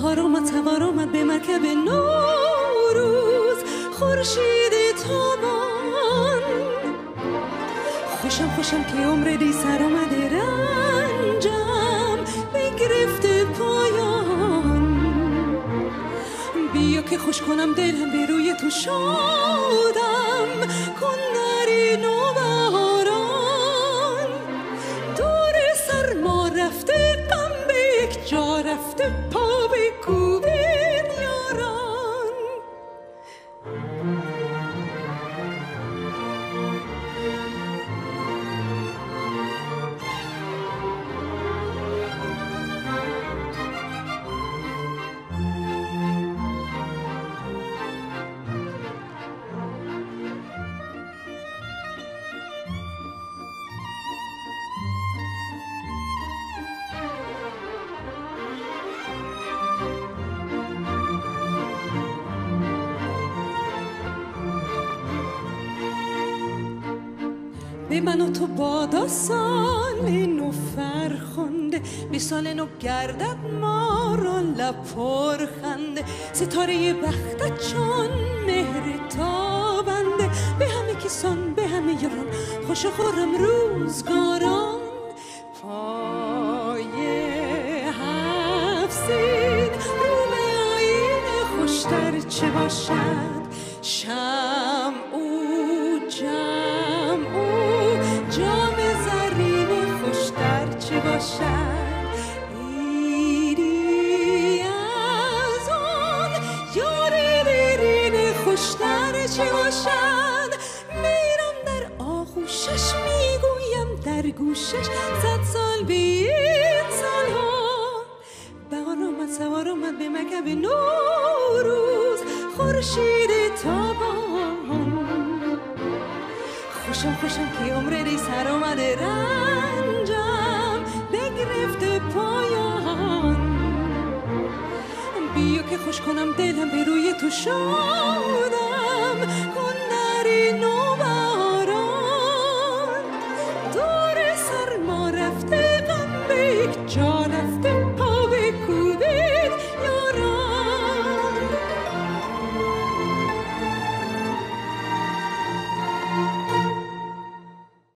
بهار اومد سوار اومد به مرکب نوروز خورشید تابان. خوشم خوشم که عمر دی سر آمده رنجم بگرفته پایان. بیا که خوش کنم دلم به روی تو شادم. به من و تو بادا سال نو فرخنده. به سال نو گردد ما را لب ستاره بختت چون مهر تابنده. به همه کسان به همه یاران خوش خورم روزگاران. پای هفسین رو به آین خوشتر چه باشد؟ شم او جم چه باشد؟ میرم در آغوشش می‌گویم در گوشش. صد سال به این سالها. بهار آمد سوار آمد به مکب نوروز. خورشید تابان. خوشم خوشم که عمر دی سر آمده رنجم. بگرفته پایان. بیا که خوش کنم دلم به روی تو شاد know.